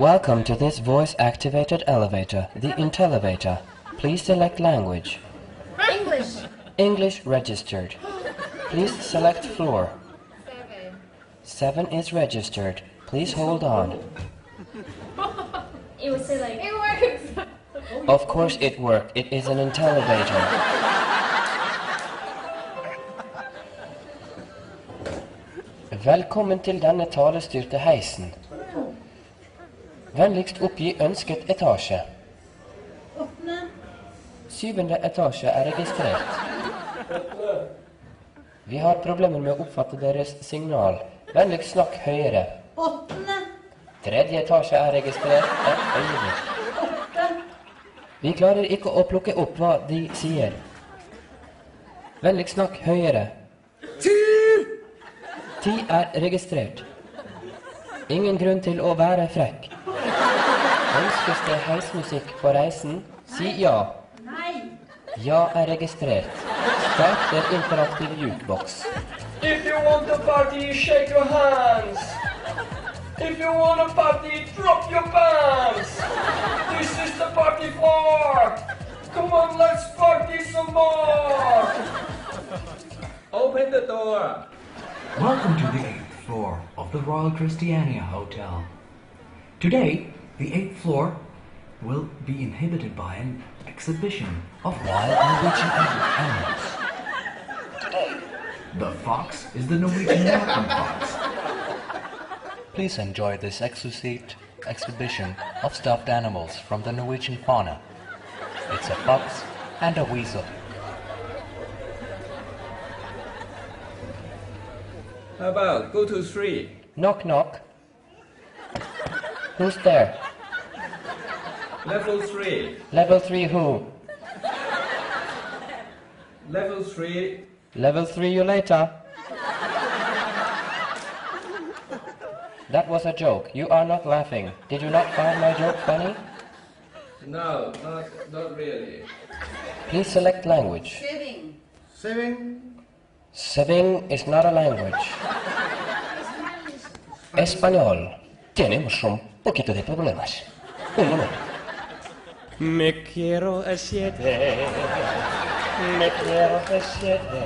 Welcome to this voice-activated elevator, the Intelevator. Please select language. English. English registered. Please select floor. Seven. Seven is registered. Please hold on. It would say like. It works. Of course it worked. It is an Intelevator. Velkommen til denne talestyrte heisen. Vennligst oppgi ønsket etasje. Syvende etasje er registrert. Vi har problemer med å oppfatte deres signal. Vennligst snakk høyere. Åttende. Tredje etasje er registrert. Et øyeblikk. Vi klarer ikke å plukke opp hva de sier. Vennligst snakk høyere. Ti! Ti er registrert. Ingen grunn til å være frekk. Ønskes det heismusikk på reisen? Si ja. Nei. Ja er registrert. Starter interaktiv jukebox. If you want to party, shake your hands. If you want to party, drop your pants. This is the party floor. Come on, let's party some more. Open the door. Welcome to the eighth floor of the Royal Christiania Hotel. Today, the eighth floor will be inhabited by an exhibition of wild Norwegian animals. The fox is the Norwegian mountain fox. Please enjoy this exquisite exhibition of stuffed animals from the Norwegian fauna. It's a fox and a weasel. How about go to three? Knock knock. Who's there? Level three. Level 3 who? Level three. Level 3 you later. That was a joke. You are not laughing. Did you not find my joke funny? No, not not really. Please select language. Sitting. Saving is not a language. Español. Tenemos un poquito de problemas. Un momento. Me quiero a siete. Me quiero a siete.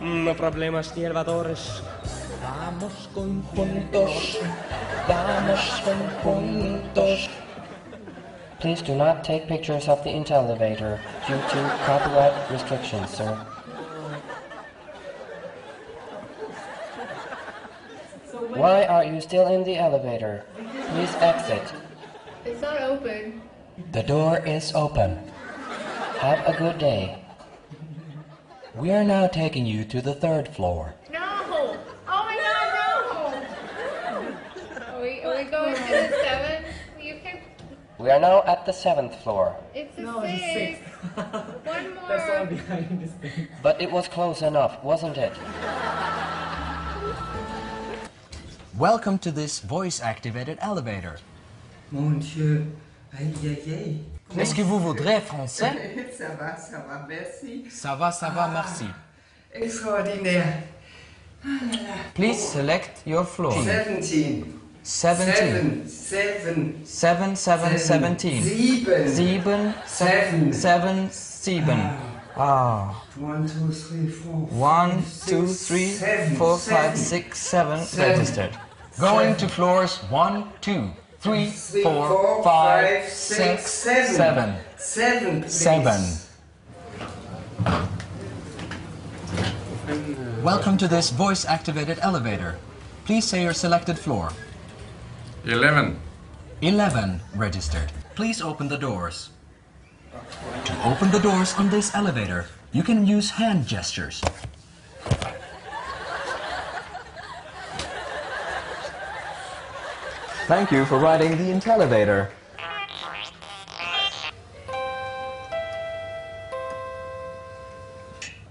No problemas de elevadores. Vamos con puntos. Vamos con puntos. Please do not take pictures of the Intelevator due to copyright restrictions, sir. Why are you still in the elevator? Please exit. It's not open. The door is open. Have a good day. We are now taking you to the third floor. No. Oh my God, no. Are we, are we going to the seven? You can. We are now at the seventh floor, It's a No, it's six. six. One more. That's all behind this thing. but it was close enough, wasn't it? Welcome to this voice-activated elevator. Mon Dieu, aïe aïe aïe. Est-ce que vous voudrez français? Ça va, ça va, merci. Ça va, ça va, ah, merci. Extraordinaire. Ah Please select your floor. 17. 17. 7. 7. Seven, seven, seventeen. Sieben. Sieben, Seven. seven, sieben. Ah. ah. 1, 2, 3, 4. One, two, three, seven, four, five, seven. six, seven. Seven. Registered. Going to floors one, two, three, Three, four, four, five, five, six, six, seven. seven. Seven. Welcome to this voice-activated elevator. Please say your selected floor. 11. 11 registered. Please open the doors. To open the doors on this elevator, you can use hand gestures. Thank you for riding the Intelevator.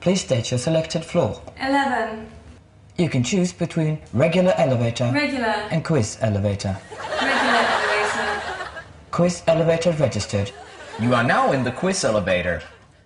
Please state your selected floor. 11. You can choose between regular elevator Regular. and quiz elevator. Regular elevator. Quiz elevator registered. You are now in the quiz elevator.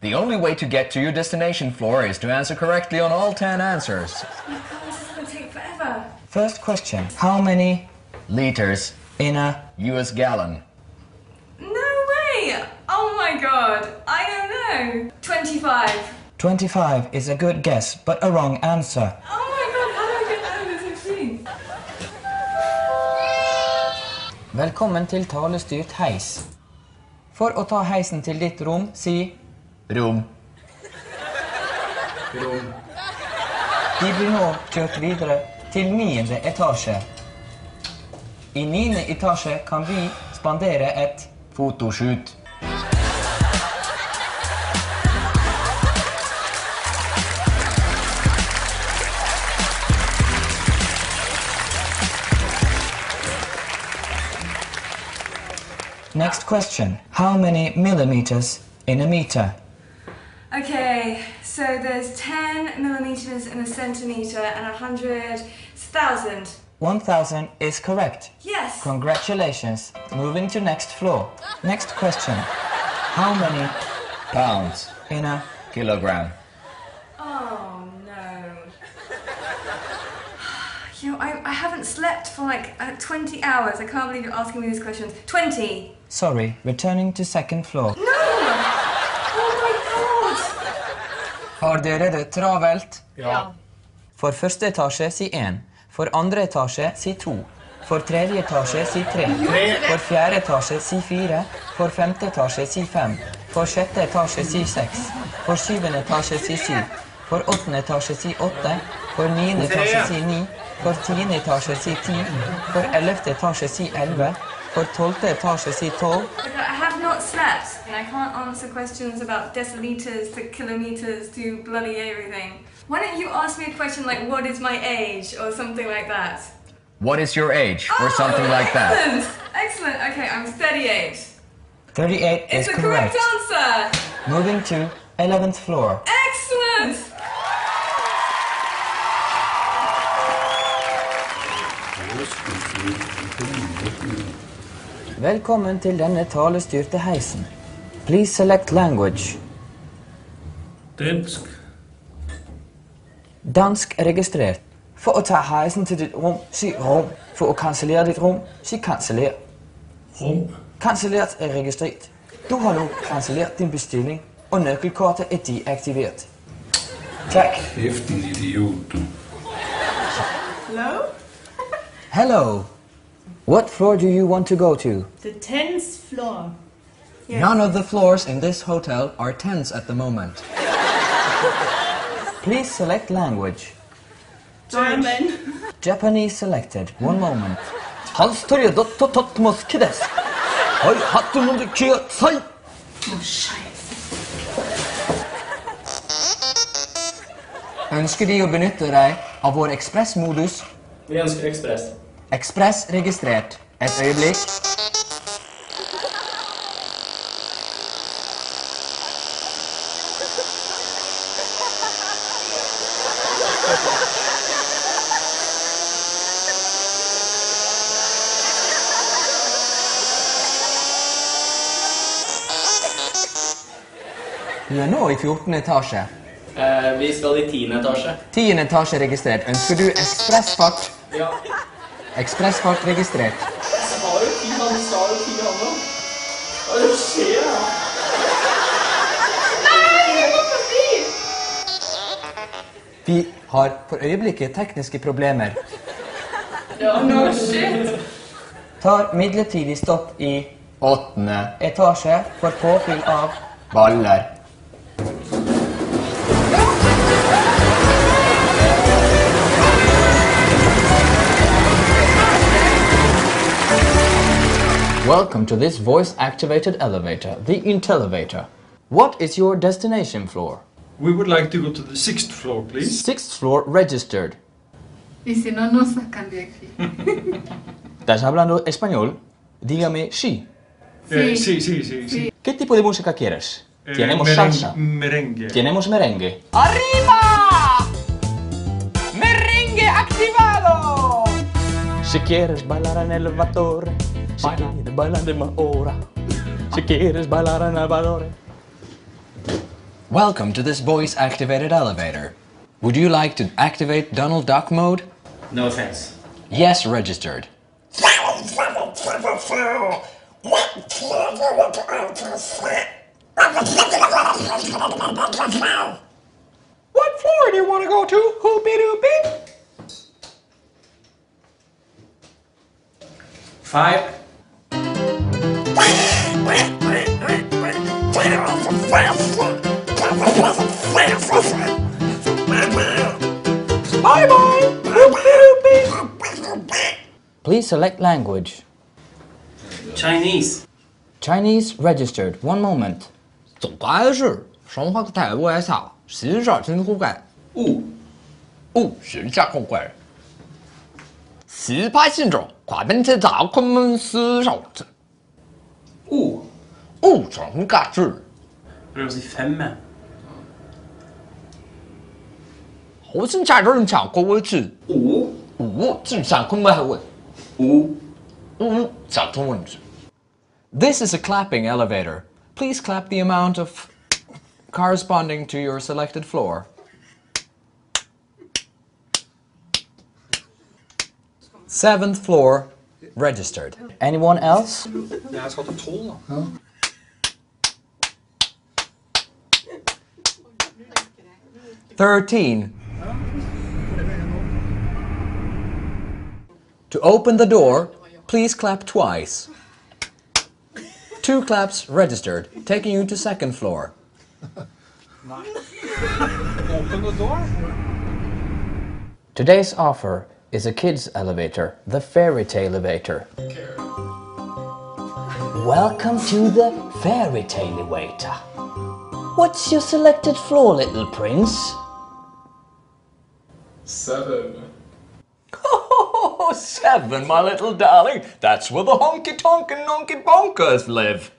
The only way to get to your destination floor is to answer correctly on all 10 answers. Oh my god, this is gonna take forever. First question. How many Liters. in a US gallon. No way! Oh my god, I don't know. 25. 25 is a good guess, but a wrong answer. Oh my god, how do I get out of this 16? Velkommen til talestyrt heis. For å ta heisen til ditt rom, si Rom. De blir nå kjørt videre til niende etasje. I niende etasje kan vi spandere et Fotoshoot. Next question. How many millimeters in a meter? Okay, so there's 10 millimeters in a centimeter and 100,000. 1000 is correct. Yes! Congratulations. Moving to next floor. Next question. How many Pounds. in a Kilogram. Oh no. You know, I, I haven't slept for like uh, 20 hours. I can't believe you're asking me these questions. 20. Sorry, returning to second floor. No! Oh my god! Har dere det travelt? Ja. For første etasje si 1. For andre etasje si to. For tredje etasje si tre. For fjerde etasje si fire. For femte etasje si fem. For sjette etasje si seks. For syvende etasje si syv. For åttende etasje si åtte. For niende etasje si ni. For tiende etasje si ti. For ellevte etasje si 11. For tolvte etasje si tolv. Not slept, and I can't answer questions about deciliters to kilometers to bloody everything. Why don't you ask me a question like, what is my age, or something like that? What is your age? Or oh, something like that. Excellent! Excellent, okay, I'm 38. 38 It's is the correct correct. answer! Moving to 11th floor. Excellent! Velkommen til denne talestyrte heisen. Please select language. Dansk. Dansk er registrert. For å ta heisen til ditt rom, si rom. For å kansellere ditt rom, si kanseller. Rum. Kansellert er registrert. Du har nå kansellert din bestilling, og nøkkelkortet er deaktivert. Takk. Kæft en idiot, du. Hello? Hello. What floor do you want to go to? The tenth floor. None of the floors in this hotel are tens at the moment. Please select language. German. Japanese selected. One moment. 한스토리에 너또또또뭐 키데스. 어이 핫도그인데 키가 사이. Ønsker de å benytte deg av vår ekspressmodus? Vi ønsker ekspress. Ekspress registrert. Et øyeblikk. Du er nå i 14. etasje. Eh, vi skal i tiende etasje. 10. etasje registrert. Ønsker du ekspressfart? Ja. Ekspressfart registrert. Sa jo ti, han sa jo ti, han òg. Hva er det som skjer? da? Vi har for øyeblikket tekniske problemer. Ja, no shit. Tar midlertidig stopp i Åttende. etasje for påfyll av Baller. Welcome to this voice-activated elevator, the Intelevator. What is your destination floor? We would like to go to the sixth floor, please. Sixth floor registered. Y si no, nos sacan de aquí. ¿Estás hablando español? Dígame sí. Eh, sí, sí, sí. sí. ¿Qué tipo de música quieres? Eh, Tenemos meren- salsa. Merengue. Tenemos merengue. ¡Arriba! ¡Merengue activado! Si quieres bailar en el elevador, si quieres bailar de más hora, si quieres bailar en el elevador. Welcome to this voice-activated elevator. Would you like to activate Donald Duck mode? No offense. Yes, registered. What floor do you want to go to, Hoopy Doopy? Five. Bye bye, Hoopy Doopy. Please select language. Chinese. Chinese registered. One moment. 总管碍事，双话个太不挨下，心上真苦干。哦，哦，人家好乖。十八信中，跨边车砸昆门死少子。哦，哦，真干事。这是分吗？好心家长人抢过位置。哦，哦，真想昆门还问。哦，哦，交通问题。This is a clapping elevator. Please clap the amount of corresponding to your selected floor. Seventh floor registered. Anyone else? Thirteen. To open the door, please clap twice. Two claps registered, taking you to second floor. Open the door. Today's offer is a kids elevator, the fairy tale elevator. Welcome to the fairy tale elevator. What's your selected floor, little prince? Seven. Oh, Oh, seven, my little darling. That's where the honky tonk and nonky bonkers live.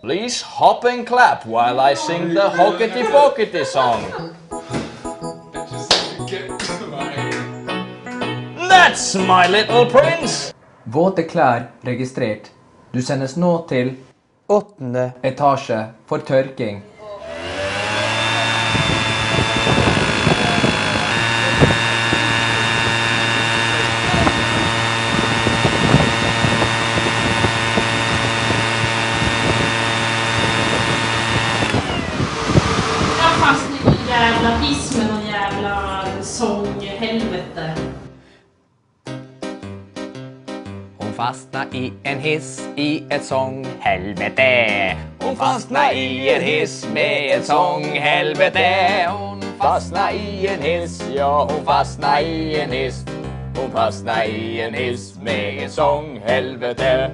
Please hop and clap while I sing the hockety pockety song. That's my little prince. Våte klær registrert. Du sendes nå til åttende etasje for tørking. Hon fastnade i en hiss i et sånghelvete. Hon fastna i en hiss med ett sånghelvete. Hon fastna i en hiss, ja hon fastna i en hiss. Hon fastna i en hiss med ett sånghelvete.